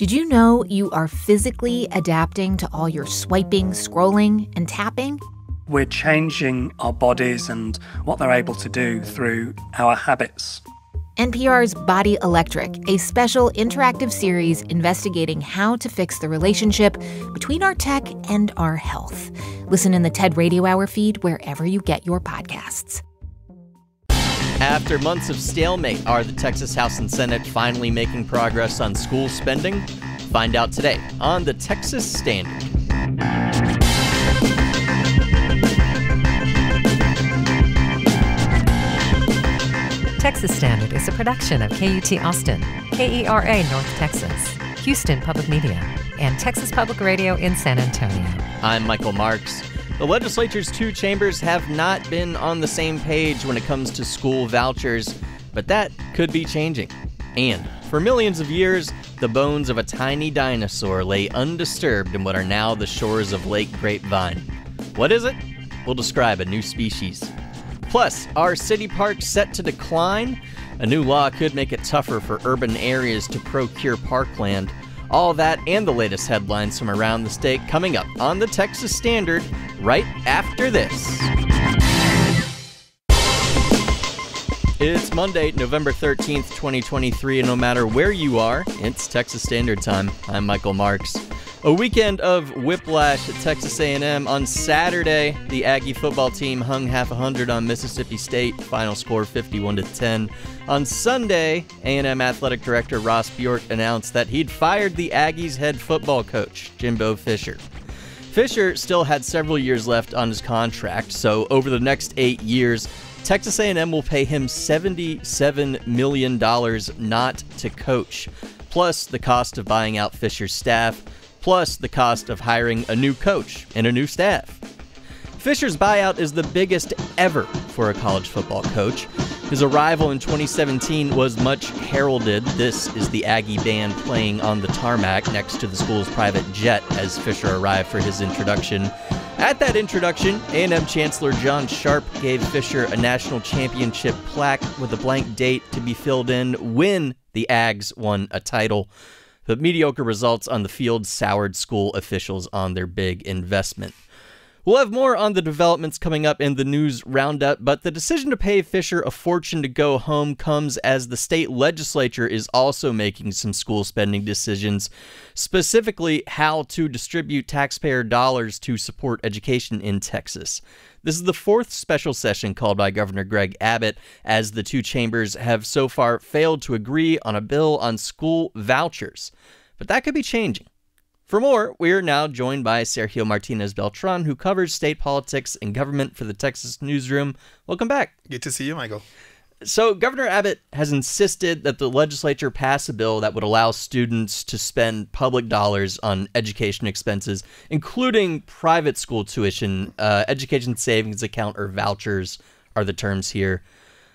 Did you know you are physically adapting to all your swiping, scrolling, and tapping? We're changing our bodies and what they're able to do through our habits. NPR's Body Electric, a special interactive series investigating how to fix the relationship between our tech and our health. Listen in the TED Radio Hour feed wherever you get your podcasts. After months of stalemate, are the Texas House and Senate finally making progress on school spending? Find out today on the Texas Standard. Texas Standard is a production of KUT Austin, KERA North Texas, Houston Public Media, and Texas Public Radio in San Antonio. I'm Michael Marks. The legislature's two chambers have not been on the same page when it comes to school vouchers, but that could be changing. And for millions of years, the bones of a tiny dinosaur lay undisturbed in what are now the shores of Lake Grapevine. What is it? We'll describe a new species. Plus, are city parks set to decline? A new law could make it tougher for urban areas to procure parkland. All that and the latest headlines from around the state coming up on the Texas Standard right after this. It's Monday, November 13th, 2023, and no matter where you are, it's Texas Standard Time. I'm Michael Marks. A weekend of whiplash at Texas A&M. On Saturday, the Aggie football team hung half a hundred on Mississippi State. Final score 51 to 10. On Sunday, A&M athletic director Ross Bjork announced that he'd fired the Aggies head football coach, Jimbo Fisher. Fisher still had several years left on his contract, so over the next 8 years, Texas A&M will pay him $77 million not to coach, plus the cost of buying out Fisher's staff plus the cost of hiring a new coach and a new staff. Fisher's buyout is the biggest ever for a college football coach. His arrival in 2017 was much heralded. This is the Aggie band playing on the tarmac next to the school's private jet as Fisher arrived for his introduction. At that introduction, A&M Chancellor John Sharp gave Fisher a national championship plaque with a blank date to be filled in when the Ags won a title. The mediocre results on the field soured school officials on their big investment. We'll have more on the developments coming up in the news roundup, but the decision to pay Fisher a fortune to go home comes as the state legislature is also making some school spending decisions, specifically how to distribute taxpayer dollars to support education in Texas. This is the fourth special session called by Governor Greg Abbott, as the two chambers have so far failed to agree on a bill on school vouchers. But that could be changing. For more, we are now joined by Sergio Martinez Beltran, who covers state politics and government for the Texas Newsroom. Welcome back. Good to see you, Michael. So, Governor Abbott has insisted that the legislature pass a bill that would allow students to spend public dollars on education expenses, including private school tuition, uh, education savings account, or vouchers are the terms here.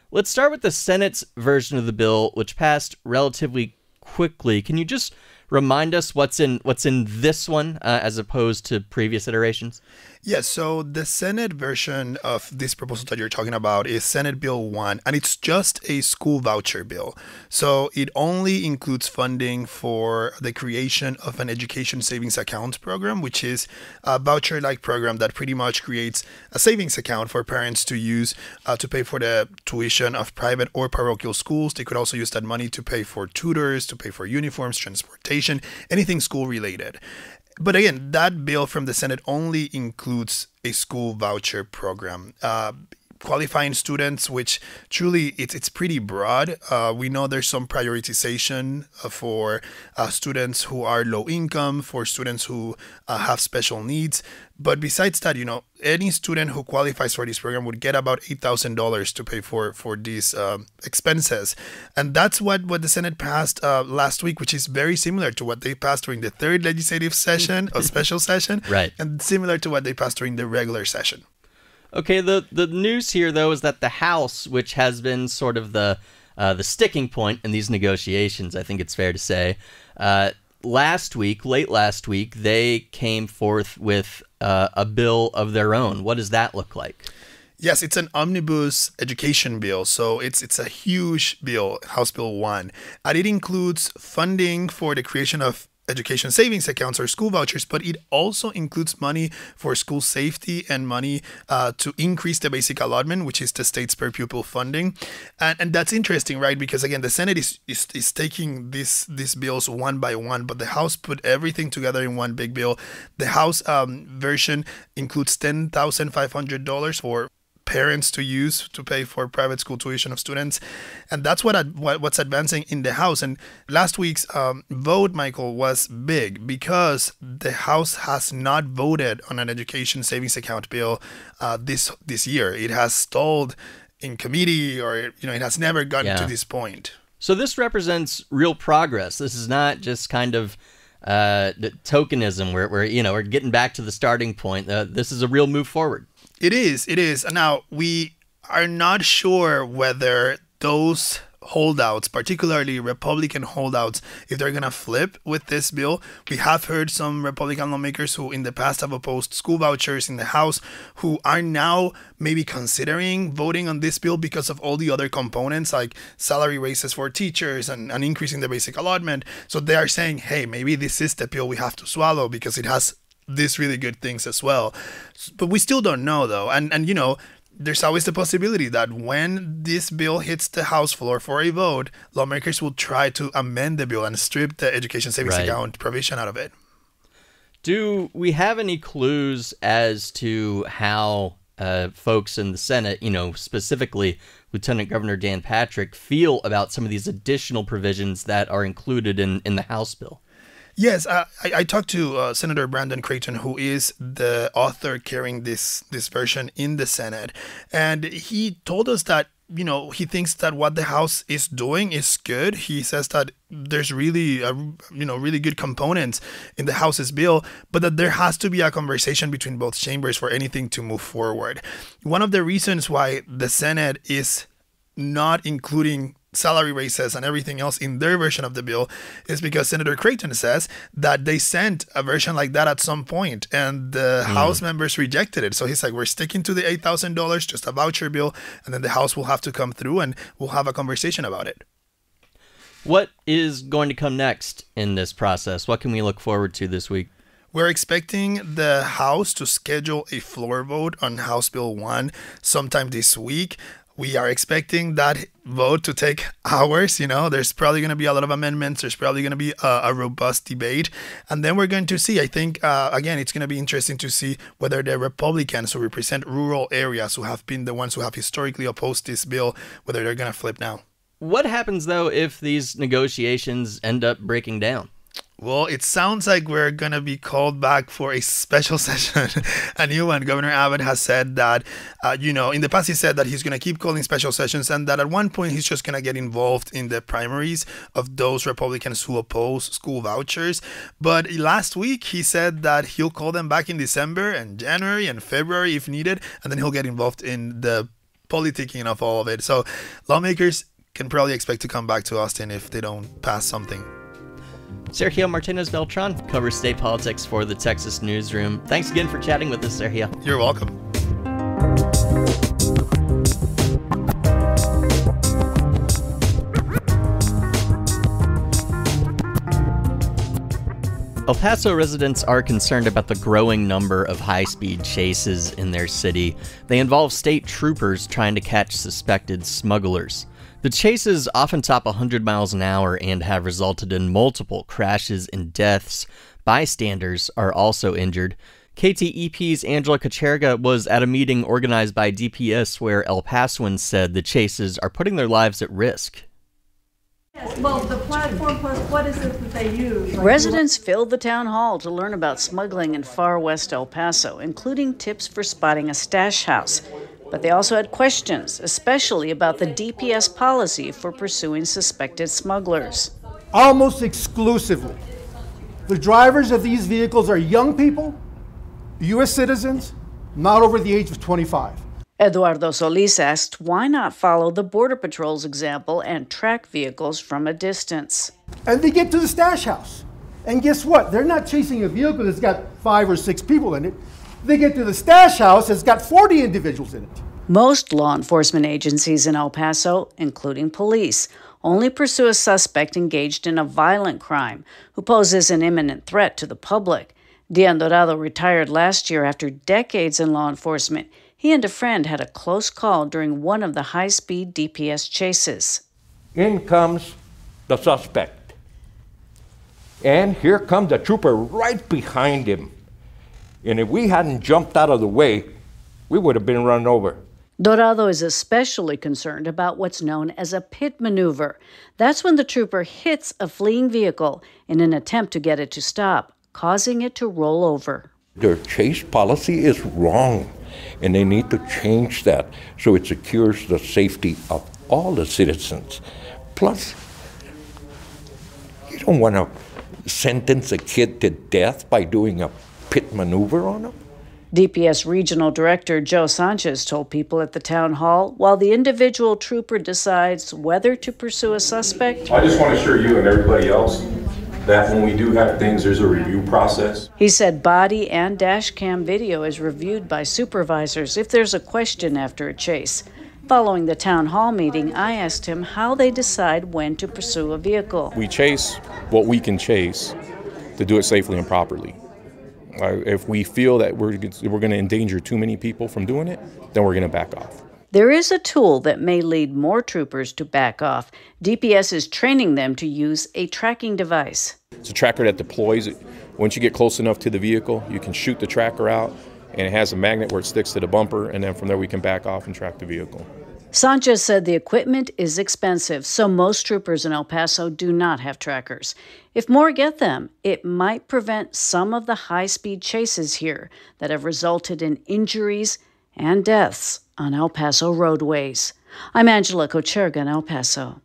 Let's start with the Senate's version of the bill, which passed relatively quickly. Can you just remind us what's in what's in this one uh, as opposed to previous iterations? Yes, so the Senate version of this proposal that you're talking about is Senate Bill 1, and it's just a school voucher bill. So it only includes funding for the creation of an education savings account program, which is a voucher like program that pretty much creates a savings account for parents to use uh, to pay for the tuition of private or parochial schools. They could also use that money to pay for tutors, to pay for uniforms, transportation, anything school related. But again, that bill from the Senate only includes a school voucher program. Uh, qualifying students, which truly it's it's pretty broad. Uh, we know there's some prioritization uh, for uh, students who are low income, for students who uh, have special needs. But besides that, you know, any student who qualifies for this program would get about eight thousand dollars to pay for for these um, expenses, and that's what what the Senate passed uh, last week, which is very similar to what they passed during the third legislative session, a special session, right, and similar to what they passed during the regular session. Okay, the the news here though is that the House, which has been sort of the uh, the sticking point in these negotiations, I think it's fair to say, uh, last week, late last week, they came forth with uh, a bill of their own. What does that look like? Yes, it's an omnibus education bill. So it's it's a huge bill, House Bill 1. And it includes funding for the creation of education savings accounts or school vouchers, but it also includes money for school safety and money uh, to increase the basic allotment, which is the state's per pupil funding. And, and that's interesting, right? Because again, the Senate is, is, is taking these these bills one by one, but the House put everything together in one big bill. The House um, version includes ten thousand five hundred dollars for parents to use to pay for private school tuition of students, and that's what, what what's advancing in the House. And last week's um, vote, Michael, was big because the House has not voted on an education savings account bill uh, this this year. It has stalled in committee, or you know, it has never gotten yeah. to this point. So this represents real progress. This is not just kind of uh, tokenism where, where you know we're getting back to the starting point. Uh, this is a real move forward. It is. It is. Now, we are not sure whether those holdouts, particularly Republican holdouts, if they're going to flip with this bill. We have heard some Republican lawmakers who in the past have opposed school vouchers in the House who are now maybe considering voting on this bill because of all the other components like salary raises for teachers and, increasing the basic allotment. So they are saying, hey, maybe this is the pill we have to swallow because it has these really good things as well. But we still don't know though. And and you know, there's always the possibility that when this bill hits the House floor for a vote, lawmakers will try to amend the bill and strip the education savings right. account provision out of it. Do we have any clues as to how uh, folks in the Senate, you know, specifically Lieutenant Governor Dan Patrick, feel about some of these additional provisions that are included in, in the House bill? Yes, I, I, talked to uh, Senator Brandon Creighton, who is the author carrying this this version in the Senate, and he told us that you know he thinks that what the House is doing is good. He says that there's really a, you know really good components in the House's bill, but that there has to be a conversation between both chambers for anything to move forward. One of the reasons why the Senate is not including salary raises and everything else in their version of the bill is because Senator Creighton says that they sent a version like that at some point and the mm. House members rejected it. So he's like, we're sticking to the $8,000, just a voucher bill, and then the House will have to come through and we'll have a conversation about it. What is going to come next in this process? What can we look forward to this week? We're expecting the House to schedule a floor vote on House Bill 1 sometime this week we are expecting that vote to take hours. You know, there's probably going to be a lot of amendments. There's probably going to be a, a, robust debate. And then we're going to see, I think, uh, again, it's going to be interesting to see whether the Republicans who represent rural areas, who have been the ones who have historically opposed this bill, whether they're going to flip now. What happens, though, if these negotiations end up breaking down? Well, it sounds like we're going to be called back for a special session, a new one. Governor Abbott has said that, uh, you know, in the past he said that he's going to keep calling special sessions and that at one point he's just going to get involved in the primaries of those Republicans who oppose school vouchers. But last week he said that he'll call them back in December and January and February if needed, and then he'll get involved in the politicking of all of it. So lawmakers can probably expect to come back to Austin if they don't pass something. Sergio Martinez Beltran covers state politics for the Texas Newsroom. Thanks again for chatting with us, Sergio. You're welcome. El Paso residents are concerned about the growing number of high speed chases in their city. They involve state troopers trying to catch suspected smugglers. The chases often top 100 miles an hour and have resulted in multiple crashes and deaths. Bystanders are also injured. KTEP's Angela Kocherga was at a meeting organized by DPS where El Pasoans said the chases are putting their lives at risk. Yes, well, the platform plus what is it that they use? Residents filled the town hall to learn about smuggling in far west El Paso, including tips for spotting a stash house. But they also had questions, especially about the DPS policy for pursuing suspected smugglers. Almost exclusively, the drivers of these vehicles are young people, U.S. citizens, not over the age of 25. Eduardo Solis asked why not follow the Border Patrol's example and track vehicles from a distance. And they get to the stash house. And guess what? They're not chasing a vehicle that's got five or six people in it. They get to the stash house that's got 40 individuals in it. Most law enforcement agencies in El Paso, including police, only pursue a suspect engaged in a violent crime who poses an imminent threat to the public. Dian Dorado retired last year after decades in law enforcement. He and a friend had a close call during one of the high speed DPS chases. In comes the suspect. And here comes the trooper right behind him. And if we hadn't jumped out of the way, we would have been run over. Dorado is especially concerned about what's known as a pit maneuver. That's when the trooper hits a fleeing vehicle in an attempt to get it to stop, causing it to roll over. Their chase policy is wrong, and they need to change that so it secures the safety of all the citizens. Plus, you don't want to sentence a kid to death by doing a pit maneuver on him. DPS Regional Director Joe Sanchez told people at the town hall while the individual trooper decides whether to pursue a suspect. I just want to assure you and everybody else that when we do have things, there's a review process. He said body and dash cam video is reviewed by supervisors if there's a question after a chase. Following the town hall meeting, I asked him how they decide when to pursue a vehicle. We chase what we can chase to do it safely and properly. If we feel that we're, we're going to endanger too many people from doing it, then we're going to back off. There is a tool that may lead more troopers to back off. DPS is training them to use a tracking device. It's a tracker that deploys. It. Once you get close enough to the vehicle, you can shoot the tracker out, and it has a magnet where it sticks to the bumper, and then from there we can back off and track the vehicle. Sanchez said the equipment is expensive, so most troopers in El Paso do not have trackers. If more get them, it might prevent some of the high speed chases here that have resulted in injuries and deaths on El Paso roadways. I'm Angela Kocherga in El Paso.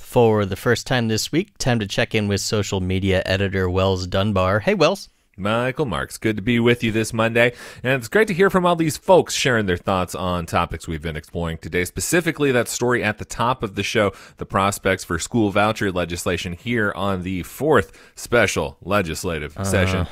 For the first time this week, time to check in with social media editor Wells Dunbar. Hey, Wells. Michael Marks, good to be with you this Monday. And it's great to hear from all these folks sharing their thoughts on topics we've been exploring today. Specifically, that story at the top of the show, the prospects for school voucher legislation here on the fourth special legislative uh-huh. session.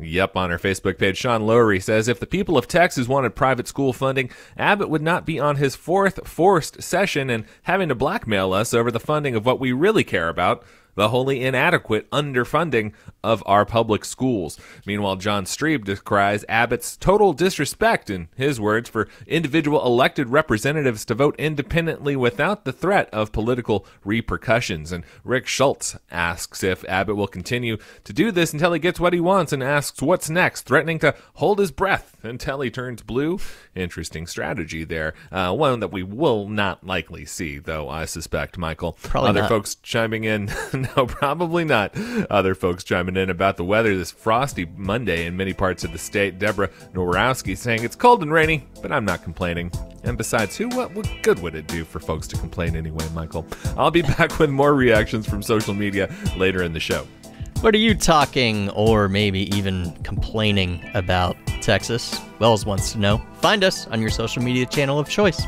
Yep, on our Facebook page, Sean Lowry says if the people of Texas wanted private school funding, Abbott would not be on his fourth forced session and having to blackmail us over the funding of what we really care about the wholly inadequate underfunding of our public schools. Meanwhile, John Strebe decries Abbott's total disrespect, in his words, for individual elected representatives to vote independently without the threat of political repercussions. And Rick Schultz asks if Abbott will continue to do this until he gets what he wants and asks what's next, threatening to hold his breath until he turns blue. Interesting strategy there. Uh, one that we will not likely see, though, I suspect, Michael. Probably Other not. folks chiming in no, probably not. Other folks chiming in about the weather this frosty Monday in many parts of the state. Deborah Norowski saying it's cold and rainy, but I'm not complaining. And besides, who, what, what good would it do for folks to complain anyway, Michael? I'll be back with more reactions from social media later in the show. What are you talking or maybe even complaining about, Texas? Wells wants to know. Find us on your social media channel of choice.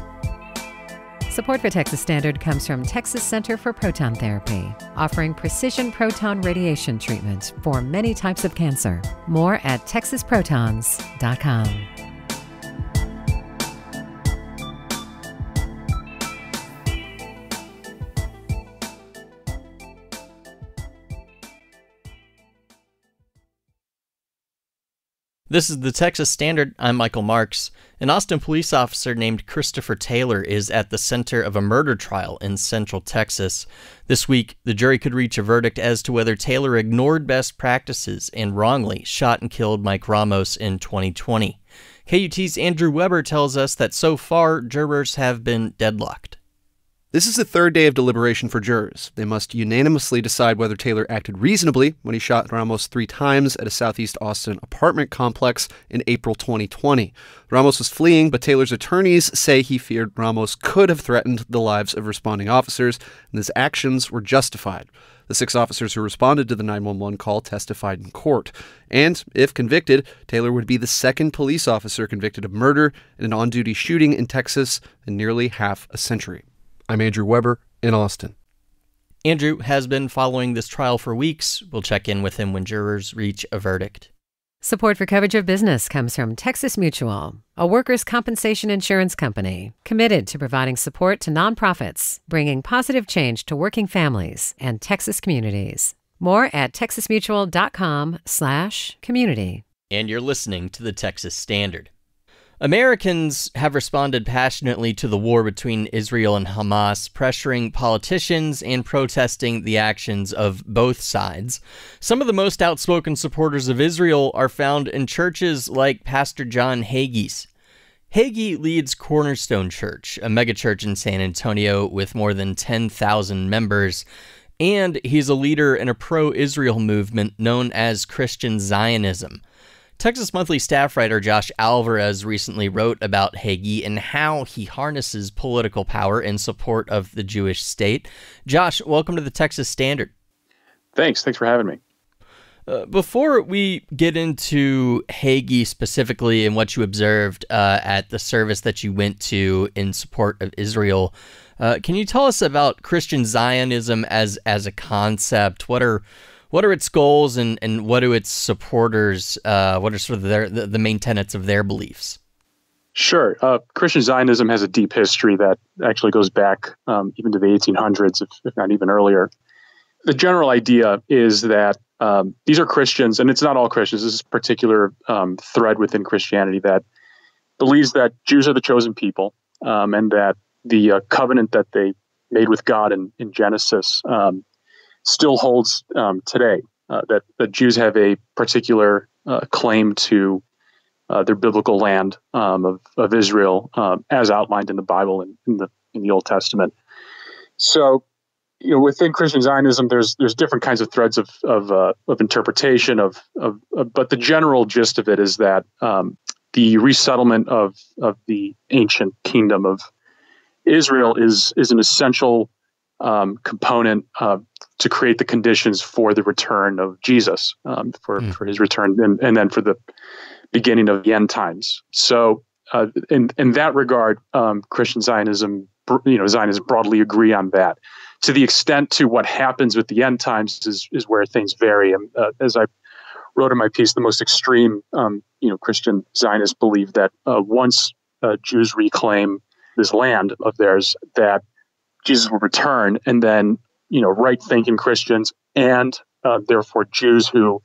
Support for Texas Standard comes from Texas Center for Proton Therapy, offering precision proton radiation treatment for many types of cancer. More at texasprotons.com. This is the Texas Standard. I'm Michael Marks. An Austin police officer named Christopher Taylor is at the center of a murder trial in central Texas. This week, the jury could reach a verdict as to whether Taylor ignored best practices and wrongly shot and killed Mike Ramos in 2020. KUT's Andrew Weber tells us that so far, jurors have been deadlocked. This is the third day of deliberation for jurors. They must unanimously decide whether Taylor acted reasonably when he shot Ramos three times at a southeast Austin apartment complex in April 2020. Ramos was fleeing, but Taylor's attorneys say he feared Ramos could have threatened the lives of responding officers, and his actions were justified. The six officers who responded to the 911 call testified in court. And if convicted, Taylor would be the second police officer convicted of murder in an on duty shooting in Texas in nearly half a century. I'm Andrew Weber in Austin. Andrew has been following this trial for weeks. We'll check in with him when jurors reach a verdict. Support for coverage of business comes from Texas Mutual, a workers' compensation insurance company committed to providing support to nonprofits, bringing positive change to working families and Texas communities. More at texasmutual.com/community. And you're listening to the Texas Standard. Americans have responded passionately to the war between Israel and Hamas, pressuring politicians and protesting the actions of both sides. Some of the most outspoken supporters of Israel are found in churches like Pastor John Hagee's. Hagee leads Cornerstone Church, a megachurch in San Antonio with more than 10,000 members, and he's a leader in a pro Israel movement known as Christian Zionism. Texas Monthly staff writer Josh Alvarez recently wrote about Hagee and how he harnesses political power in support of the Jewish state. Josh, welcome to the Texas Standard. Thanks. Thanks for having me. Uh, before we get into Hagee specifically and what you observed uh, at the service that you went to in support of Israel, uh, can you tell us about Christian Zionism as as a concept? What are what are its goals and, and what do its supporters uh, what are sort of their the, the main tenets of their beliefs? Sure. Uh, christian zionism has a deep history that actually goes back um, even to the 1800s if, if, not even earlier. The general idea is that um, these are christians and it's not all christians. This is a particular um, thread within christianity that believes that jews are the chosen people um, and that the uh, covenant that they made with god in, in genesis um, still holds um, today. Uh, that that Jews have a particular uh, claim to uh, their biblical land um, of, of Israel, um, as outlined in the Bible and in the in the Old Testament. So, you know, within Christian Zionism, there's there's different kinds of threads of of, uh, of interpretation of, of, of, but the general gist of it is that um, the resettlement of of the ancient kingdom of Israel is is an essential um, component uh, to create the conditions for the return of Jesus, um, for, mm. for his return, and, and then for the beginning of the end times. So, uh, in in that regard, um, Christian Zionism, you know, Zionists broadly agree on that. To the extent to what happens with the end times is is where things vary. And uh, as I wrote in my piece, the most extreme, um, you know, Christian Zionists believe that uh, once uh, Jews reclaim this land of theirs, that Jesus will return, and then you know right thinking Christians and uh, therefore Jews who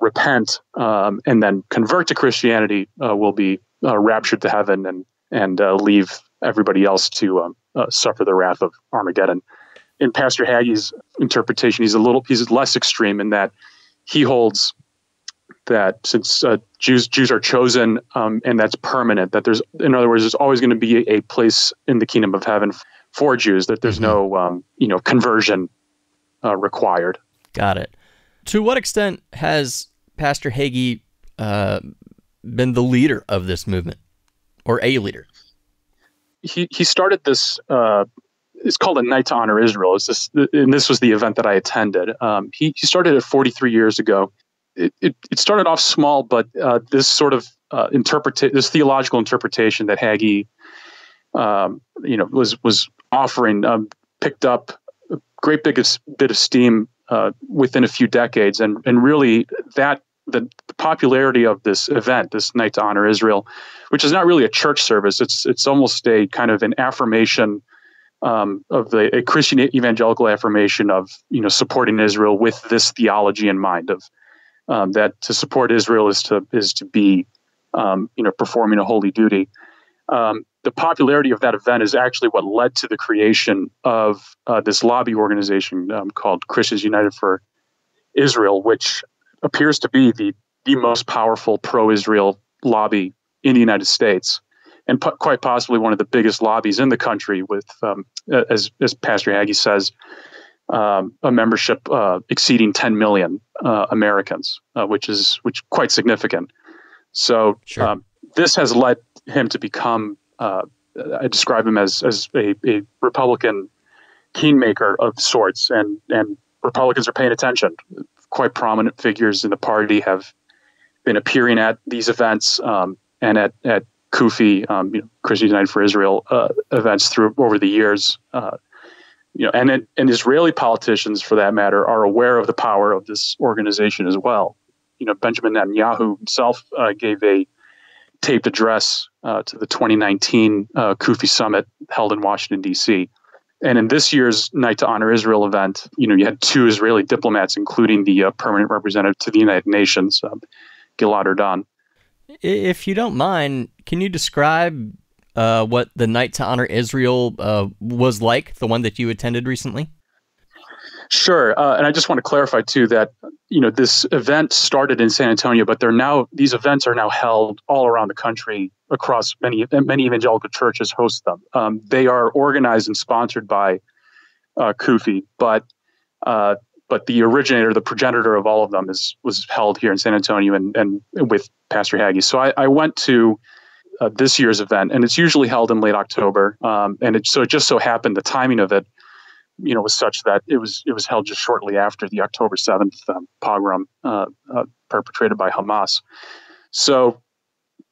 repent um, and then convert to Christianity uh, will be uh, raptured to heaven and and uh, leave everybody else to um, uh, suffer the wrath of Armageddon. In Pastor Hagee's interpretation, he's a little he's less extreme in that he holds that since uh, Jews Jews are chosen um, and that's permanent, that there's in other words, there's always going to be a, a place in the kingdom of heaven for Jews that there's mm-hmm. no um, you know conversion uh, required. Got it. To what extent has Pastor Hagee uh, been the leader of this movement, or a leader? He he started this. Uh, it's called a Night to Honor Israel. It's this, and this was the event that I attended. Um, he he started it 43 years ago. It, it, it started off small, but uh, this sort of uh, interpret this theological interpretation that Hagee, um, you know, was was offering um, picked up a great big bit of steam uh, within a few decades, and and really that the, the, popularity of this event, this Night to Honor Israel, which is not really a church service. It's it's almost a kind of an affirmation um, of the a Christian evangelical affirmation of you know supporting Israel with this theology in mind of um, that to support Israel is to is to be um, you know performing a holy duty. Um, the popularity of that event is actually what led to the creation of uh, this lobby organization um, called Christians United for Israel, which appears to be the the most powerful pro-Israel lobby in the United States, and po- quite possibly one of the biggest lobbies in the country. With, um, as as Pastor Hagee says, um, a membership uh, exceeding 10 million uh, Americans, uh, which is which quite significant. So sure. um, this has led him to become uh, I describe him as as a, a Republican kingmaker of sorts, and and Republicans are paying attention. Quite prominent figures in the party have been appearing at these events um, and at at CUFI, um, you know, Christian United for Israel uh, events through over the years. Uh, you know, and and Israeli politicians, for that matter, are aware of the power of this organization as well. you know, Benjamin Netanyahu himself uh, gave a taped address uh, to the 2019 uh, CUFI summit held in Washington, D.C. And in this year's Night to Honor Israel event, you know, you had two Israeli diplomats, including the uh, permanent representative to the United Nations, uh, Gilad Erdan. If you don't mind, can you describe uh, what the Night to Honor Israel uh, was like, the one that you attended recently? Sure, uh, and I just want to clarify too that you know this event started in San Antonio, but they're now these events are now held all around the country across many many evangelical churches host them. Um, they are organized and sponsored by uh, CUFI, but uh, but the originator, the progenitor of all of them, is was held here in San Antonio and and with Pastor Hagee. So I, I went to uh, this year's event, and it's usually held in late October. Um, and it, so it just so happened the timing of it you know, was such that it was it was held just shortly after the October seventh um, pogrom uh, uh, perpetrated by Hamas. So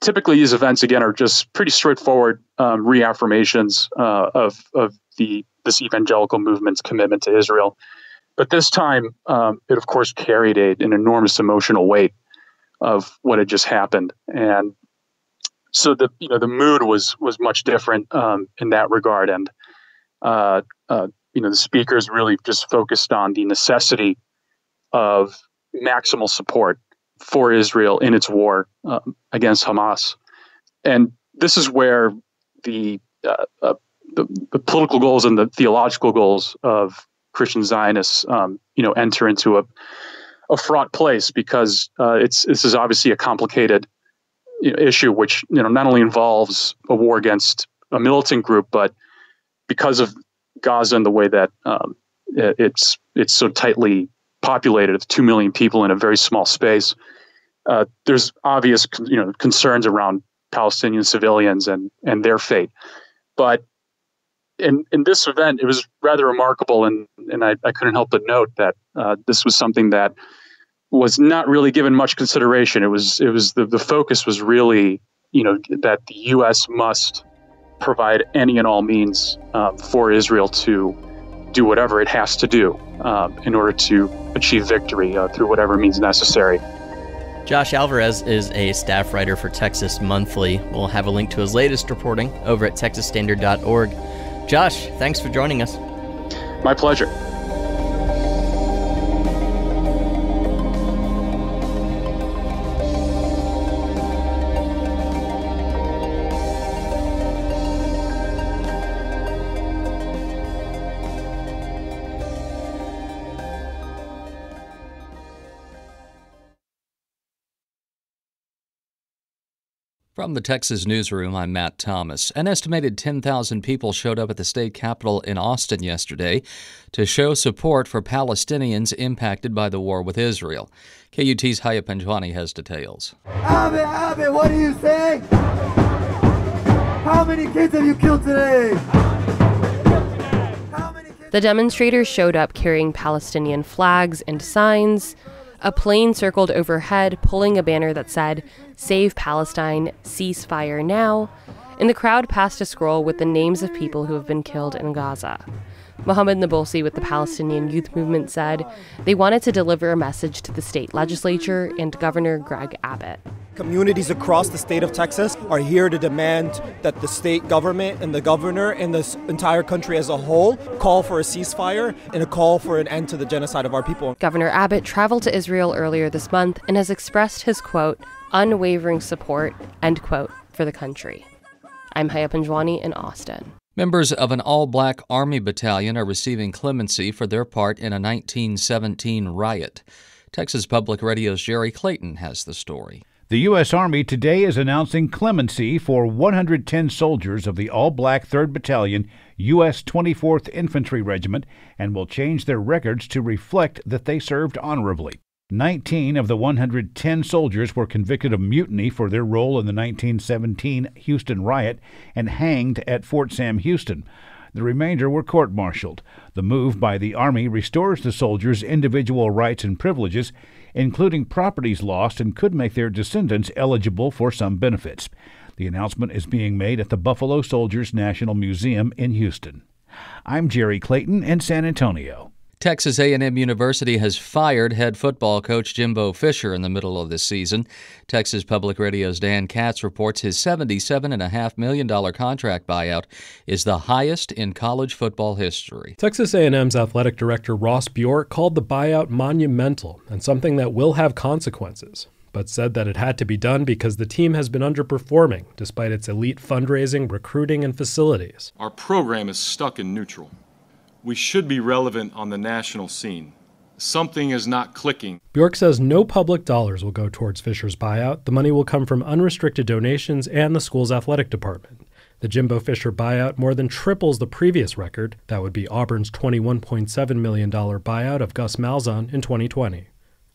typically, these events again are just pretty straightforward um, reaffirmations uh, of of the this evangelical movement's commitment to Israel. But this time, um, it of course carried a, an enormous emotional weight of what had just happened, and so the you know the mood was was much different um, in that regard, and uh, uh, you know the speakers really just focused on the necessity of maximal support for Israel in its war um, against Hamas, and this is where the, uh, uh, the, the political goals and the theological goals of Christian Zionists, um, you know, enter into a a fraught place because uh, it's this is obviously a complicated you know, issue, which you know not only involves a war against a militant group, but because of Gaza and the way that um, it's it's so tightly populated of two million people in a very small space. Uh, there's obvious you know concerns around Palestinian civilians and and their fate, but in in this event it was rather remarkable and and I, I couldn't help but note that uh, this was something that was not really given much consideration. It was it was the the focus was really you know that the U.S. must provide any and all means um, for Israel to do whatever it has to do um, in order to achieve victory uh, through whatever means necessary. Josh Alvarez is a staff writer for Texas Monthly. We'll have a link to his latest reporting over at texasstandard.org. Josh, thanks for joining us. My pleasure. From the Texas Newsroom, I'm Matt Thomas. An estimated 10,000 people showed up at the state capitol in Austin yesterday to show support for Palestinians impacted by the war with Israel. KUT's Haya Panjwani has details. Abbott, Abbott, what do you say? How many kids have you killed today? The demonstrators showed up carrying Palestinian flags and signs. A plane circled overhead, pulling a banner that said, Save Palestine, ceasefire now, and the crowd passed a scroll with the names of people who have been killed in Gaza. Mohammed Nabulsi with the Palestinian Youth Movement said they wanted to deliver a message to the state legislature and Governor Greg Abbott. Communities across the state of Texas are here to demand that the state government and the governor and the entire country as a whole call for a ceasefire and a call for an end to the genocide of our people. Governor Abbott traveled to Israel earlier this month and has expressed his quote, unwavering support, end quote, for the country. I'm Haya Panjwani in Austin. Members of an all black Army battalion are receiving clemency for their part in a 1917 riot. Texas Public Radio's Jerry Clayton has the story. The U.S. Army today is announcing clemency for 110 soldiers of the all black 3rd Battalion, U.S. 24th Infantry Regiment, and will change their records to reflect that they served honorably. 19 of the 110 soldiers were convicted of mutiny for their role in the 1917 Houston riot and hanged at Fort Sam Houston. The remainder were court martialed. The move by the Army restores the soldiers' individual rights and privileges including properties lost, and could make their descendants eligible for some benefits. The announcement is being made at the Buffalo Soldiers National Museum in Houston. I'm Jerry Clayton in San Antonio. Texas A&M University has fired head football coach Jimbo Fisher in the middle of this season. Texas Public Radio's Dan Katz reports his $77.5 million contract buyout is the highest in college football history. Texas A&M's athletic director Ross Bjork called the buyout monumental and something that will have consequences but said that it had to be done because the team has been underperforming despite its elite fundraising, recruiting, and facilities. Our program is stuck in neutral we should be relevant on the national scene. Something is not clicking. Bjork says no public dollars will go towards Fisher's buyout. The money will come from unrestricted donations and the school's athletic department. The Jimbo Fisher buyout more than triples the previous record. That would be Auburn's $21.7 million buyout of Gus Malzahn in 2020.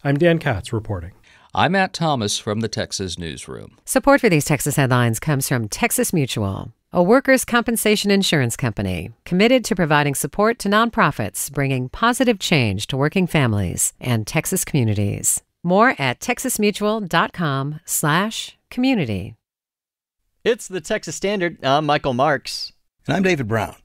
I'm Dan Katz reporting. I'm Matt Thomas from the Texas Newsroom. Support for these Texas headlines comes from Texas Mutual a workers' compensation insurance company committed to providing support to nonprofits bringing positive change to working families and Texas communities. More at texasmutual.com/community. It's the Texas Standard. I'm Michael Marks. And I'm David Brown.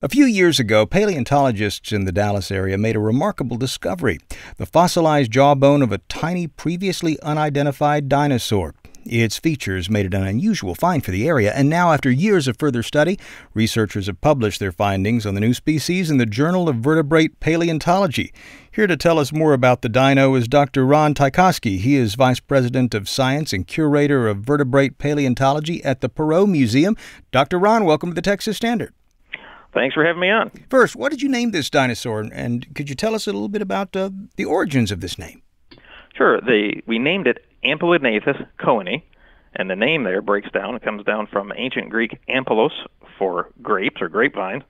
A few years ago, paleontologists in the Dallas area made a remarkable discovery the fossilized jawbone of a tiny, previously unidentified dinosaur. Its features made it an unusual find for the area, and now, after years of further study, researchers have published their findings on the new species in the Journal of Vertebrate Paleontology. Here to tell us more about the dino is Dr. Ron Tykoski. He is Vice President of Science and Curator of Vertebrate Paleontology at the Perot Museum. Dr. Ron, welcome to the Texas Standard. Thanks for having me on. First, what did you name this dinosaur, and could you tell us a little bit about uh, the origins of this name? Sure. The, we named it Ampelognathus coheni, and the name there breaks down. It comes down from ancient Greek ampelos for grapes or grapevines,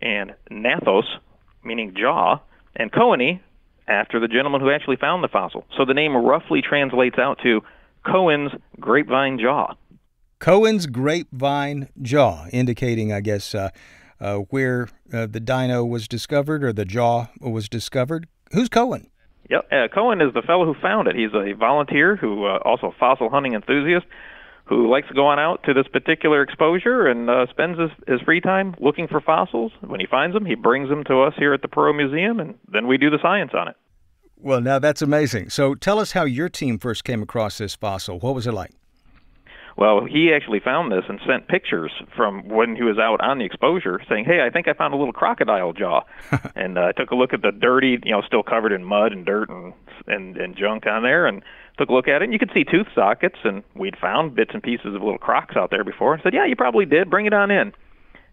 and gnathos meaning jaw, and coheni after the gentleman who actually found the fossil. So the name roughly translates out to Cohen's grapevine jaw. Cohen's grapevine jaw, indicating, I guess, uh, uh, where uh, the dino was discovered or the jaw was discovered. Who's Cohen? Yep, uh, Cohen is the fellow who found it. He's a volunteer who uh, also a fossil hunting enthusiast who likes to go on out to this particular exposure and uh, spends his, his free time looking for fossils. When he finds them, he brings them to us here at the Perot Museum, and then we do the science on it. Well, now that's amazing. So tell us how your team first came across this fossil. What was it like? Well, he actually found this and sent pictures from when he was out on the exposure, saying, "Hey, I think I found a little crocodile jaw." and uh, took a look at the dirty, you know, still covered in mud and dirt and and, and junk on there, and took a look at it. And you could see tooth sockets, and we'd found bits and pieces of little crocs out there before. I said, "Yeah, you probably did. Bring it on in."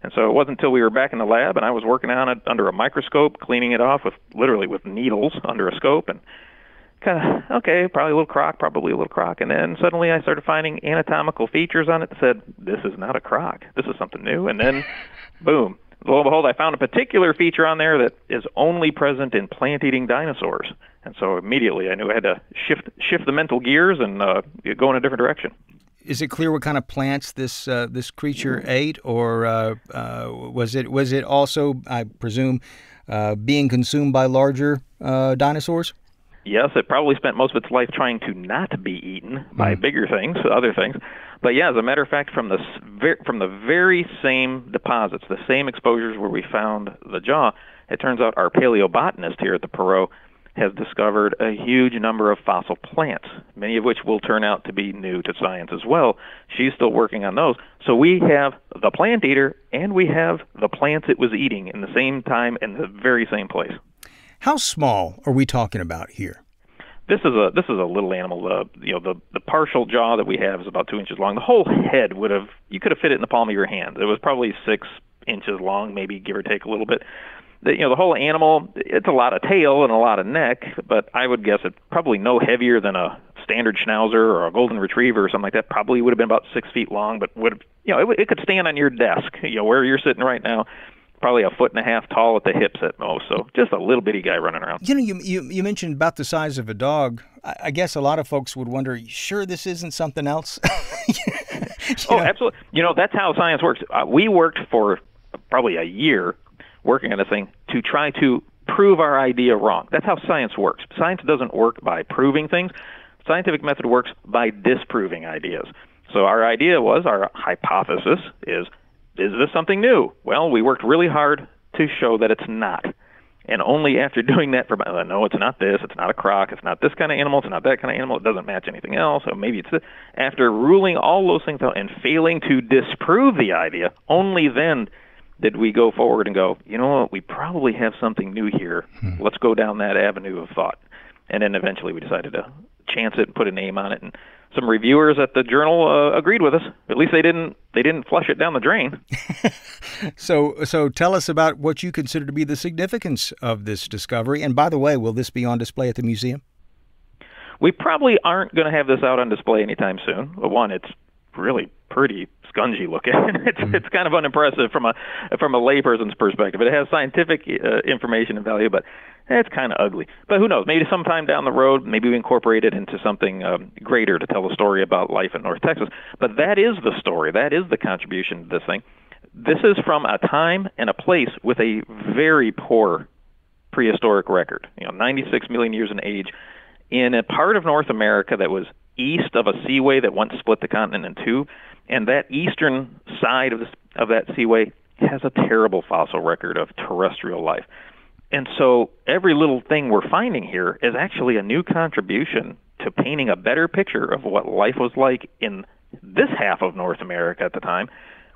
And so it wasn't until we were back in the lab and I was working on it under a microscope, cleaning it off with literally with needles under a scope, and kind of okay, probably a little croc, probably a little croc, and then suddenly I started finding anatomical features on it that said this is not a croc, this is something new, and then boom, lo and behold, I found a particular feature on there that is only present in plant-eating dinosaurs, and so immediately I knew I had to shift shift the mental gears and uh, go in a different direction. Is it clear what kind of plants this uh, this creature ate, or uh, uh was it was it also, I presume, uh, being consumed by larger uh, dinosaurs? Yes, it probably spent most of its life trying to not be eaten by mm. bigger things, other things. But yeah, as a matter of fact, from the from the very same deposits, the same exposures where we found the jaw, it turns out our paleobotanist here at the Perot has discovered a huge number of fossil plants, many of which will turn out to be new to science as well. She's still working on those. So we have the plant eater and we have the plants it was eating in the same time in the very same place. How small are we talking about here? This is a this is a little animal. The you know the the partial jaw that we have is about two inches long. The whole head would have you could have fit it in the palm of your hand. It was probably six inches long, maybe give or take a little bit. The, you know the whole animal it's a lot of tail and a lot of neck, but I would guess it probably no heavier than a standard schnauzer or a golden retriever or something like that. Probably would have been about six feet long, but would have, you know it, it could stand on your desk, you know where you're sitting right now probably a foot and a half tall at the hips at most. So just a little bitty guy running around. You know, you you, you mentioned about the size of a dog. I, I guess a lot of folks would wonder, sure, this isn't something else. oh, know? absolutely. You know, that's how science works. Uh, we worked for probably a year working on this thing to try to prove our idea wrong. That's how science works. Science doesn't work by proving things. Scientific method works by disproving ideas. So our idea was, our hypothesis is is this something new? Well, we worked really hard to show that it's not. And only after doing that for uh, no, it's not this, it's not a croc, it's not this kind of animal, it's not that kind of animal, it doesn't match anything else, so maybe it's this. After ruling all those things out and failing to disprove the idea, only then did we go forward and go, you know what, we probably have something new here. Hmm. Let's go down that avenue of thought. And then eventually we decided to chance it and put a name on it. And some reviewers at the journal uh, agreed with us. At least they didn't they didn't flush it down the drain. So, so tell us about what you consider to be the significance of this discovery. And by the way, will this be on display at the museum? We probably aren't going to have this out on display anytime soon. One, it's really pretty scungy looking. it's it's kind of unimpressive from a from a layperson's perspective. It has scientific uh, information and value, but it's kind of ugly. But who knows? Maybe sometime down the road, maybe we incorporate it into something um, greater to tell a story about life in North Texas. But that is the story. That is the contribution to this thing. This is from a time and a place with a very poor prehistoric record. You know, 96 million years in age, in a part of North America that was east of a seaway that once split the continent in two, and that eastern side of this, of that seaway has a terrible fossil record of terrestrial life. And so every little thing we're finding here is actually a new contribution to painting a better picture of what life was like in this half of North America at the time,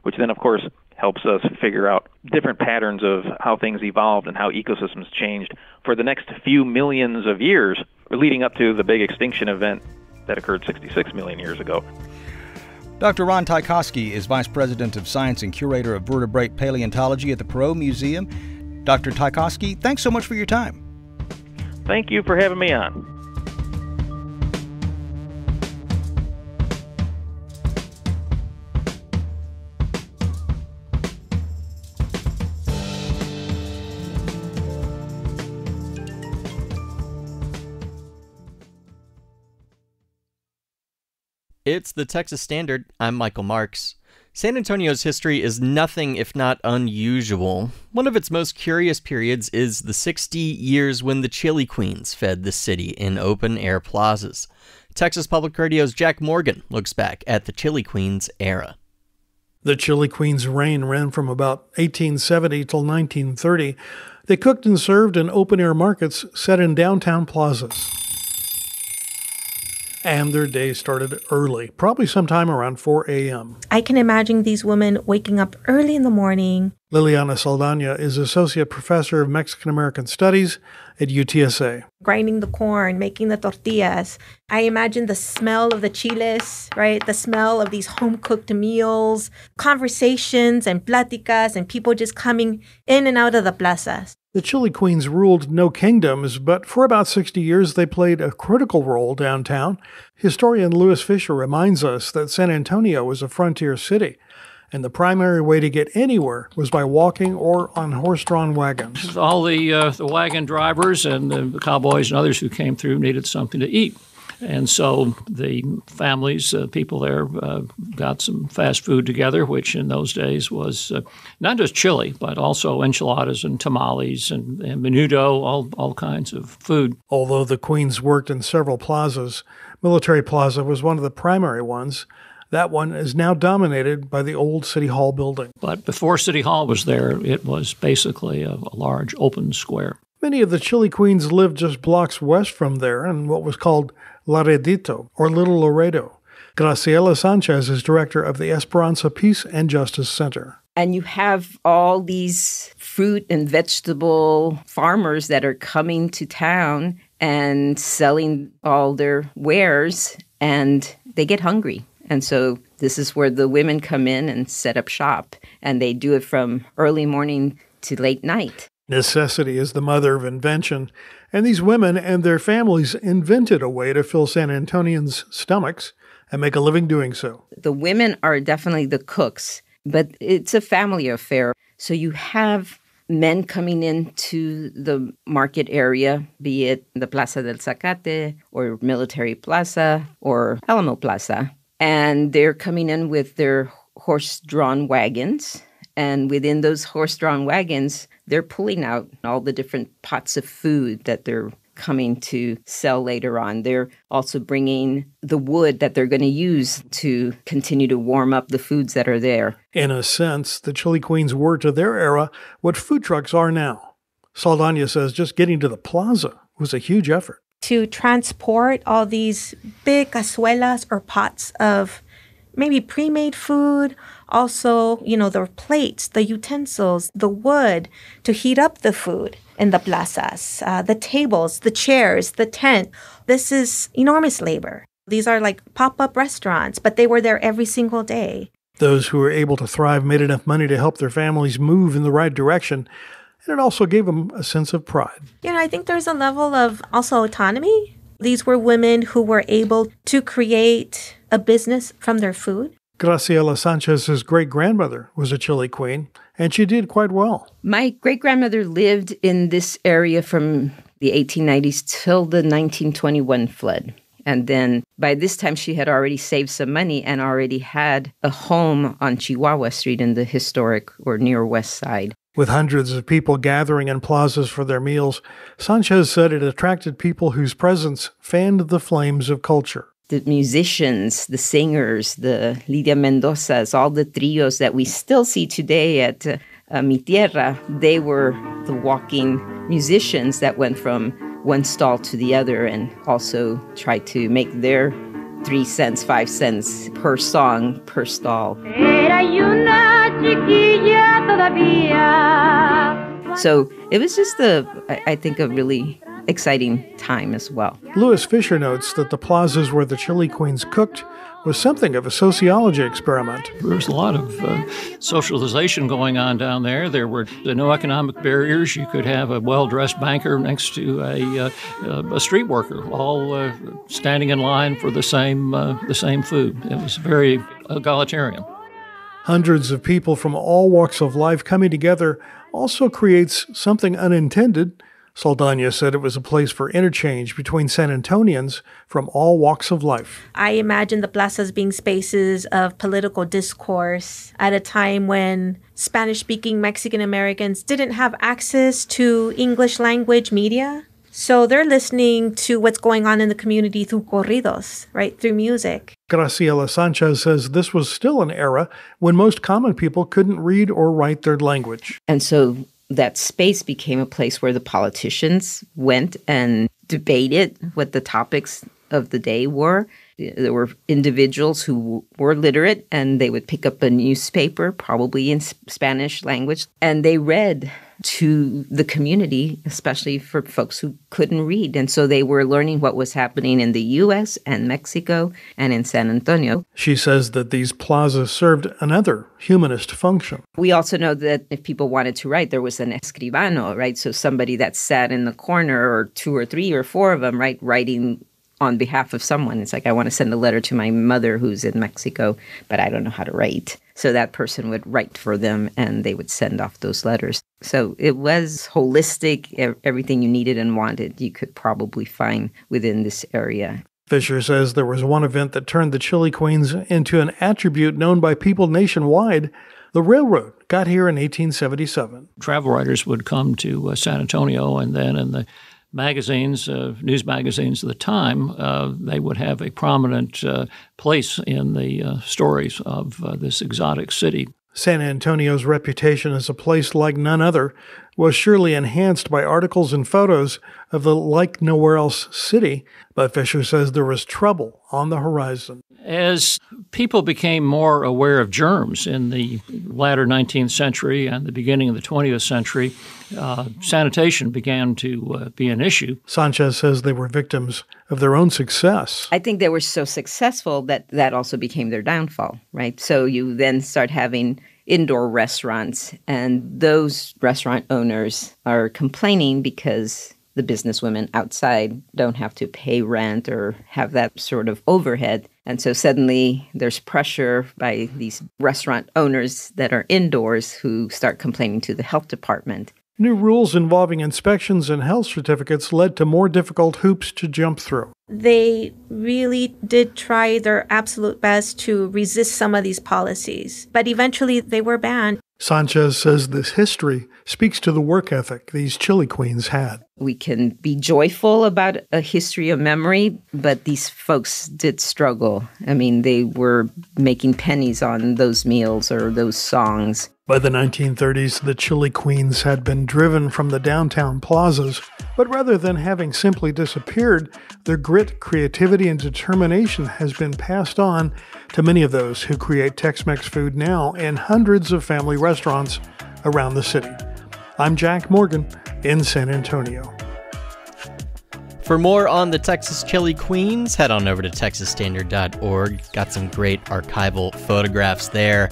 which then, of course, helps us figure out different patterns of how things evolved and how ecosystems changed for the next few millions of years leading up to the big extinction event that occurred 66 million years ago. Dr. Ron Tykoski is Vice President of Science and Curator of Vertebrate Paleontology at the Perot Museum. Dr. Tykoski, thanks so much for your time. Thank you for having me on. It's the Texas Standard. I'm Michael Marks. San Antonio's history is nothing if not unusual. One of its most curious periods is the 60 years when the Chili Queens fed the city in open air plazas. Texas Public Radio's Jack Morgan looks back at the Chili Queens era. The Chili Queen's reign ran from about 1870 till 1930. They cooked and served in open air markets set in downtown plazas. And their day started early, probably sometime around 4 a.m. I can imagine these women waking up early in the morning. Liliana Saldana is Associate Professor of Mexican American Studies at UTSA. grinding the corn, making the tortillas. I imagine the smell of the chiles, right? The smell of these home cooked meals, conversations and pláticas, and people just coming in and out of the plazas. The Chili Queens ruled no kingdoms, but for about 60 years they played a critical role downtown. Historian Lewis Fisher reminds us that San Antonio was a frontier city, and the primary way to get anywhere was by walking or on horse drawn wagons. all the uh, the wagon drivers and the cowboys and others who came through needed something to eat. And so the families, uh, people there, uh, got some fast food together, which in those days was uh, not just chili, but also enchiladas and tamales and, and menudo, all, all kinds of food. Although the Queens worked in several plazas, Military Plaza was one of the primary ones. That one is now dominated by the old City Hall building. But before City Hall was there, it was basically a, a large open square. Many of the Chili Queens lived just blocks west from there in what was called Laredito, or Little Laredo. Graciela Sanchez is director of the Esperanza Peace and Justice Center. And you have all these fruit and vegetable farmers that are coming to town and selling all their wares, and they get hungry. And so this is where the women come in and set up shop, and they do it from early morning to late night. Necessity is the mother of invention, and these women and their families invented a way to fill San Antonians' stomachs and make a living doing so. The women are definitely the cooks, but it's a family affair. So you have men coming into the market area, be it the Plaza del Zacate or Military Plaza or Alamo Plaza, and they're coming in with their horse drawn wagons. And within those horse drawn wagons, they're pulling out all the different pots of food that they're coming to sell later on. They're also bringing the wood that they're going to use to continue to warm up the foods that are there. In a sense, the Chili Queens were to their era what food trucks are now. Saldana says just getting to the plaza was a huge effort. To transport all these big cazuelas or pots of maybe pre made food, also, you know, the plates, the utensils, the wood to heat up the food in the plazas, uh, the tables, the chairs, the tent. This is enormous labor. These are like pop up restaurants, but they were there every single day. Those who were able to thrive made enough money to help their families move in the right direction, and it also gave them a sense of pride. You know, I think there's a level of also autonomy. These were women who were able to create a business from their food. Graciela Sanchez's great grandmother was a chili queen, and she did quite well. My great grandmother lived in this area from the 1890s till the 1921 flood. And then by this time, she had already saved some money and already had a home on Chihuahua Street in the historic or near west side. With hundreds of people gathering in plazas for their meals, Sanchez said it attracted people whose presence fanned the flames of culture. The musicians, the singers, the Lydia Mendozas, all the trios that we still see today at uh, Mi Tierra, they were the walking musicians that went from one stall to the other and also tried to make their three cents, five cents per song, per stall. So it was just a, I think, a really exciting time as well. Lewis Fisher notes that the plazas where the chili queens cooked was something of a sociology experiment. There was a lot of uh, socialization going on down there. There were no economic barriers. You could have a well dressed banker next to a, uh, a street worker, all uh, standing in line for the same, uh, the same food. It was very egalitarian. Hundreds of people from all walks of life coming together also creates something unintended Saldana said it was a place for interchange between San Antonians from all walks of life. I imagine the plazas being spaces of political discourse at a time when Spanish speaking Mexican Americans didn't have access to English language media. So they're listening to what's going on in the community through corridos, right? Through music. Graciela Sanchez says this was still an era when most common people couldn't read or write their language. And so that space became a place where the politicians went and debated what the topics of the day were. There were individuals who were literate and they would pick up a newspaper, probably in Spanish language, and they read to the community, especially for folks who couldn't read. And so they were learning what was happening in the US and Mexico and in San Antonio. She says that these plazas served another humanist function. We also know that if people wanted to write, there was an escribano, right? So somebody that sat in the corner, or two or three or four of them, right, writing on behalf of someone. It's like, I want to send a letter to my mother who's in Mexico, but I don't know how to write. So that person would write for them and they would send off those letters. So it was holistic. Everything you needed and wanted, you could probably find within this area. Fisher says there was one event that turned the Chili Queens into an attribute known by people nationwide. The railroad got here in 1877. Travel writers would come to uh, San Antonio, and then in the magazines, uh, news magazines of the time, uh, they would have a prominent uh, place in the uh, stories of uh, this exotic city. San Antonio's reputation as a place like none other was surely enhanced by articles and photos of the like nowhere else city, but Fisher says there was trouble on the horizon. As people became more aware of germs in the latter 19th century and the beginning of the 20th century, uh, sanitation began to uh, be an issue. Sanchez says they were victims of their own success. I think they were so successful that that also became their downfall, right? So you then start having indoor restaurants, and those restaurant owners are complaining because the businesswomen outside don't have to pay rent or have that sort of overhead. And so suddenly there's pressure by these restaurant owners that are indoors who start complaining to the health department. New rules involving inspections and health certificates led to more difficult hoops to jump through. They really did try their absolute best to resist some of these policies, but eventually they were banned. Sanchez says this history speaks to the work ethic these chili queens had. We can be joyful about a history of memory, but these folks did struggle. I mean, they were making pennies on those meals or those songs. By the 1930s, the Chili Queens had been driven from the downtown plazas, but rather than having simply disappeared, their grit, creativity, and determination has been passed on to many of those who create Tex Mex food now in hundreds of family restaurants around the city. I'm Jack Morgan in San Antonio. For more on the Texas Chili Queens, head on over to texasstandard.org. Got some great archival photographs there.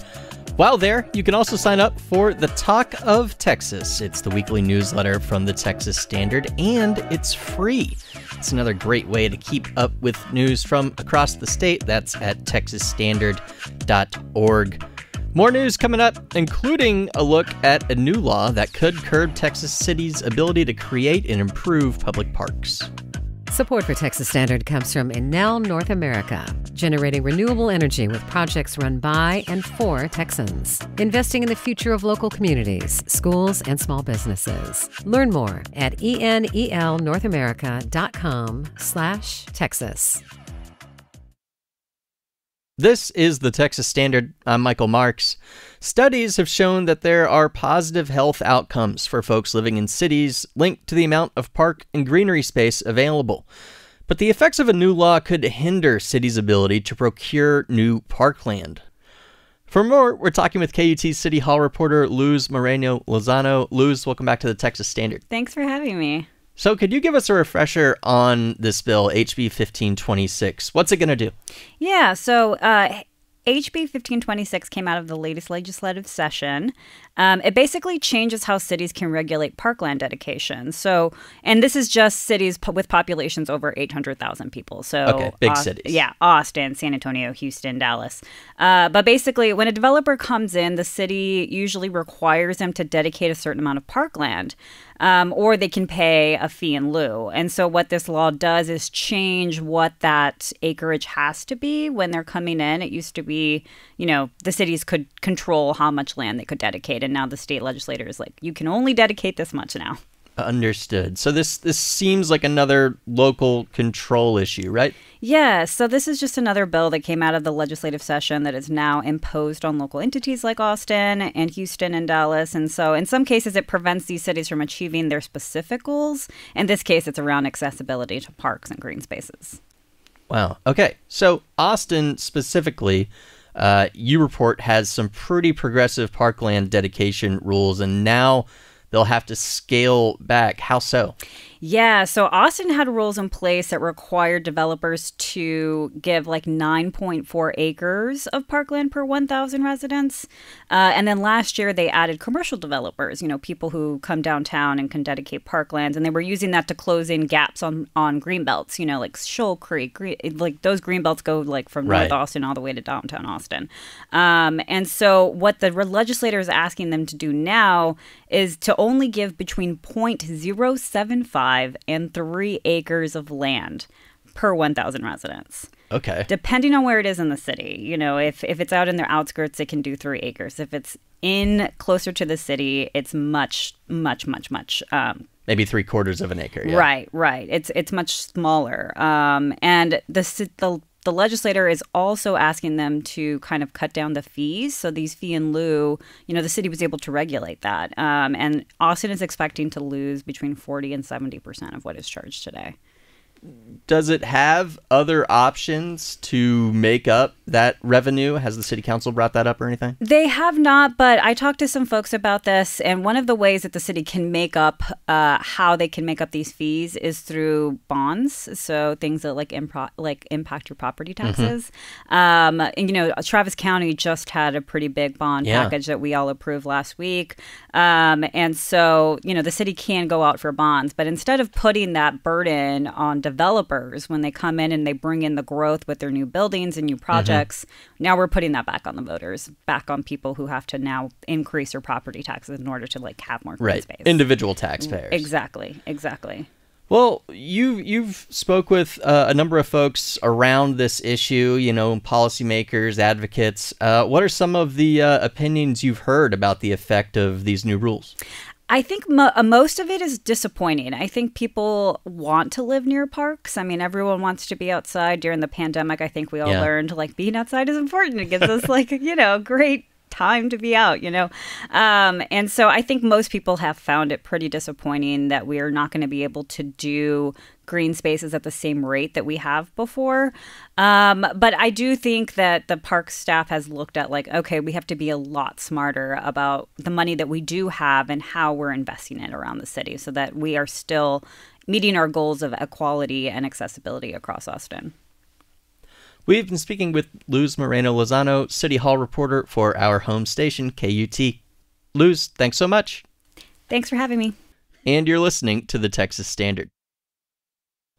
While there, you can also sign up for the Talk of Texas. It's the weekly newsletter from the Texas Standard, and it's free. It's another great way to keep up with news from across the state. That's at texasstandard.org. More news coming up, including a look at a new law that could curb Texas City's ability to create and improve public parks. Support for Texas Standard comes from Enel North America, generating renewable energy with projects run by and for Texans, investing in the future of local communities, schools, and small businesses. Learn more at enelnorthamerica.com slash Texas. This is the Texas Standard. I'm Michael Marks. Studies have shown that there are positive health outcomes for folks living in cities linked to the amount of park and greenery space available. But the effects of a new law could hinder cities' ability to procure new parkland. For more, we're talking with KUT City Hall reporter Luz Moreno Lozano. Luz, welcome back to the Texas Standard. Thanks for having me. So, could you give us a refresher on this bill, HB 1526? What's it going to do? Yeah, so uh, HB 1526 came out of the latest legislative session. Um, it basically changes how cities can regulate parkland dedication. So, and this is just cities po- with populations over 800,000 people. So, Okay, big Aus- cities. Yeah, Austin, San Antonio, Houston, Dallas. Uh, but basically, when a developer comes in, the city usually requires them to dedicate a certain amount of parkland. Um, or they can pay a fee in lieu. And so, what this law does is change what that acreage has to be when they're coming in. It used to be, you know, the cities could control how much land they could dedicate. And now the state legislator is like, you can only dedicate this much now. Understood. So this this seems like another local control issue, right? Yeah, so this is just another bill that came out of the legislative session that is now imposed on local entities like Austin and Houston and Dallas. And so in some cases, it prevents these cities from achieving their specific goals. In this case, it's around accessibility to parks and green spaces. Wow. Okay. So Austin specifically, uh, you report has some pretty progressive parkland dedication rules, and now they'll have to scale back. How so? Yeah, so Austin had rules in place that required developers to give like 9.4 acres of parkland per 1,000 residents. Uh, and then last year they added commercial developers, you know, people who come downtown and can dedicate parklands. And they were using that to close in gaps on, on green belts, you know, like Shoal Creek. Green, like those green belts go like from Right. North Austin all the way to downtown Austin. Um, and so what the legislator is asking them to do now is to only give between 0.075 and 3 acres of land per 1,000 residents. Okay. Depending on where it is in the city. You know, if, if it's out in their outskirts, it can do 3 acres. If it's in closer to the city, it's much, much, much, much um, Maybe three quarters of an acre. Yeah. Right, right. It's it's much smaller. Um, and the the the legislator is also asking them to kind of cut down the fees. So these fee in lieu, you know, the city was able to regulate that. Um, and Austin is expecting to lose between forty and seventy percent of what is charged today. Does it have other options to make up that revenue? Has the city council brought that up or anything? They have not, but I talked to some folks about this, and one of the ways that the city can make up uh, how they can make up these fees is through bonds. So things that like impro- like impact your property Mhm. taxes. Um, and you know, Travis County just had a pretty big bond Yeah. package that we all approved last week, um, and so you know the city can go out for bonds, but instead of putting that burden on developers when they come in and they bring in the growth with their new buildings and new projects, now we're putting that back on the voters, back on people who have to now increase their property taxes in order to like have more green Right. space. Individual taxpayers. Exactly. Exactly. Well, you've you've spoke with uh, a number of folks around this issue. You know, policymakers, advocates. Uh, what are some of the uh, opinions you've heard about the effect of these new rules? I think mo- uh, most of it is disappointing. I think people want to live near parks. I mean, everyone wants to be outside during the pandemic. I think we all Yeah. learned like being outside is important. It gives us like, you know, great time to be out, you know? Um, and so I think most people have found it pretty disappointing that we are not going to be able to do green spaces at the same rate that we have before. Um, but I do think that the park staff has looked at like, okay, we have to be a lot smarter about the money that we do have and how we're investing it around the city so that we are still meeting our goals of equality and accessibility across Austin. We've been speaking with Luz Moreno Lozano, City Hall reporter for our home station, KUT. Luz, thanks so much. Thanks for having me. And you're listening to the Texas Standard.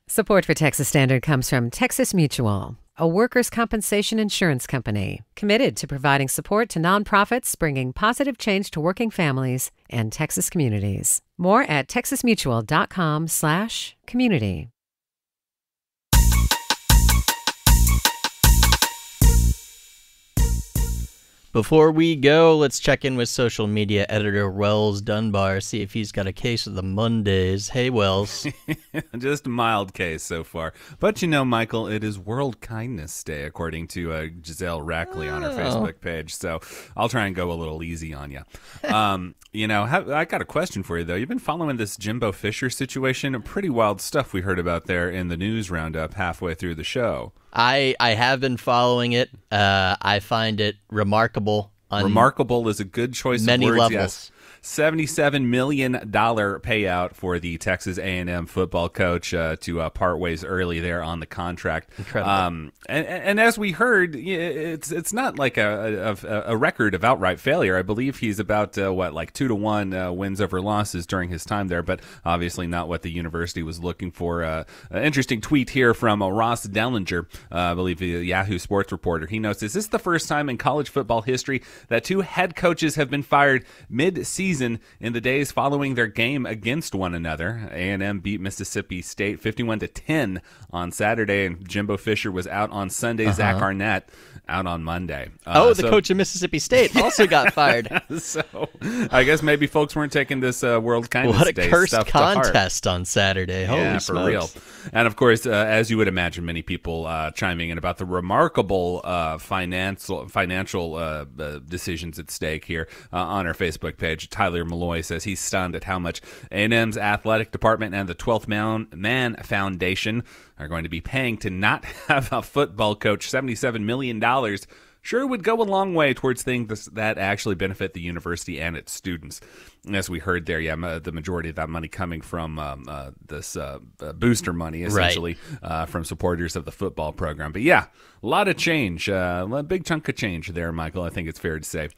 Support for Texas Standard comes from Texas Mutual, a workers' compensation insurance company committed to providing support to nonprofits bringing positive change to working families and Texas communities. More at texasmutual.com/community. Before we go, let's check in with social media editor Wells Dunbar, see if he's got a case of the Mondays. Hey, Wells. Just a mild case so far. But you know, Michael, it is World Kindness Day, according to uh, Giselle Rackley on her Oh. Facebook page. So I'll try and go a little easy on you. Um, you know, ha- I got a question for you, though. You've been following this Jimbo Fisher situation. Pretty wild stuff we heard about there in the news roundup halfway through the show. I I have been following it. Uh, I find it remarkable. On Remarkable is a good choice many of words. levels. Yes. $77 million payout for the Texas A&M football coach uh, to uh, part ways early there on the contract. Incredible. Um, and, and as we heard, it's it's not like a, a, a record of outright failure. I believe he's about, uh, what, like two to one uh, wins over losses during his time there, but obviously not what the university was looking for. Uh, an interesting tweet here from uh, Ross Dellenger, uh, I believe the Yahoo Sports reporter. He notes, is this the first time in college football history that two head coaches have been fired mid-season in the days following their game against one another? A&M beat Mississippi State 51 to 10 on Saturday, and Jimbo Fisher was out on Sunday. Zach Uh-huh. Arnett out on Monday. oh, Uh, the so- coach of Mississippi State also got fired. so I guess maybe folks weren't taking this uh, World Kindness What a Day cursed stuff to heart. contest on Saturday. Holy yeah, smokes. for real. And of course, uh, as you would imagine, many people uh, chiming in about the remarkable uh, financial financial uh, uh, decisions at stake here uh, on our Facebook page. Tyler Malloy says he's stunned at how much A&M's athletic department and the 12th Man, Man Foundation are going to be paying to not have a football coach. $77 million sure would go a long way towards things that actually benefit the university and its students. As we heard there, yeah, ma- the majority of that money coming from um, uh, this uh, uh, booster money, essentially, uh, from supporters of the football program. But yeah, a lot of change, uh, a big chunk of change there, Michael. I think it's fair to say.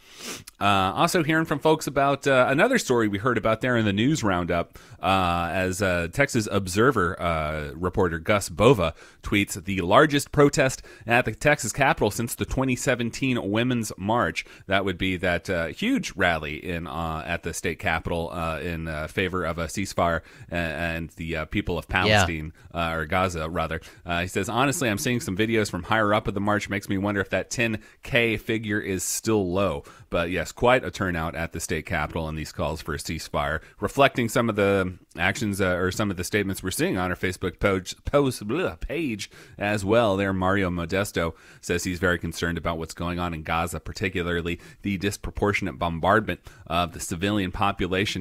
Uh, also, hearing from folks about uh, another story we heard about there in the news roundup, uh, as uh, Texas Observer uh, reporter Gus Bova tweets the largest protest at the Texas Capitol since the 2017 Women's March. That would be that uh, huge rally in uh, at the state capitol uh, in uh, favor of a ceasefire and, and the uh, people of Palestine uh, or Gaza, rather. Uh, he says, honestly, I'm seeing some videos from higher up of the march. Makes me wonder if that 10K figure is still low. But yes, quite a turnout at the state capital and these calls for a ceasefire, reflecting some of the actions uh, or some of the statements we're seeing on our Facebook page, post, page as well. There, Mario Modesto says he's very concerned about what's going on in Gaza, particularly the disproportionate bombardment of the civilian population.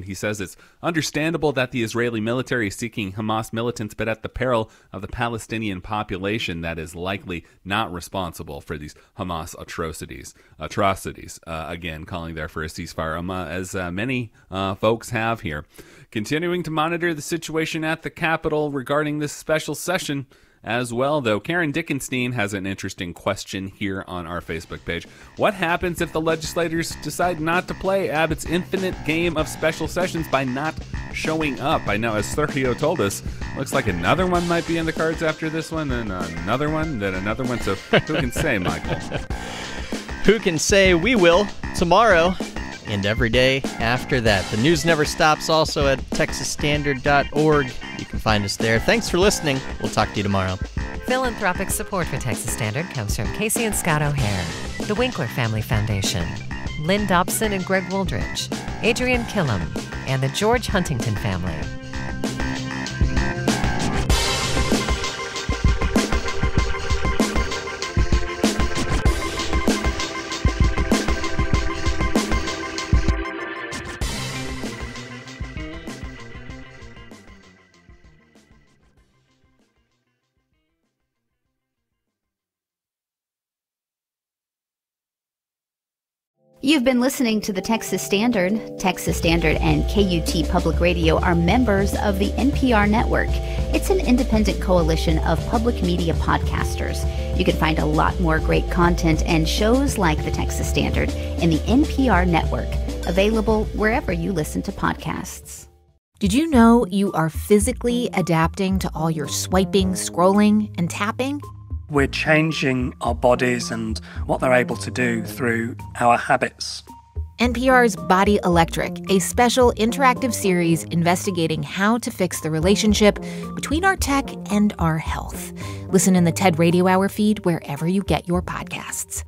He says it's understandable that the Israeli military is seeking Hamas militants, but at the peril of the Palestinian population that is likely not responsible for these Hamas atrocities. Atrocities. Uh, again, calling there for a ceasefire, um, uh, as uh, many uh, folks have here. Continuing to monitor the situation at the Capitol regarding this special session as well, though. Karen Dickenstein has an interesting question here on our Facebook page. What happens if the legislators decide not to play Abbott's infinite game of special sessions by not showing up? I know, as Sergio told us, looks like another one might be in the cards after this one, and another one, then another one. So who can say, Michael? Who can say we will tomorrow and every day after that. The news never stops also at texasstandard.org. Find us there. Thanks for listening. We'll talk to you tomorrow. Philanthropic support for Texas Standard comes from Casey and Scott O'Hare, the Winkler Family Foundation, Lynn Dobson and Greg Wooldridge, Adrian Killam, and the George Huntington family. You've been listening to the Texas Standard. Texas Standard and KUT Public Radio are members of the NPR network. It's an independent coalition of public media podcasters. You can find a lot more great content and shows like the Texas Standard in the NPR network, available wherever you listen to podcasts. Did you know you are physically adapting to all your swiping, scrolling, and tapping? We're changing our bodies and what they're able to do through our habits. NPR's Body Electric, a special interactive series investigating how to fix the relationship between our tech and our health. Listen in the TED Radio Hour feed wherever you get your podcasts.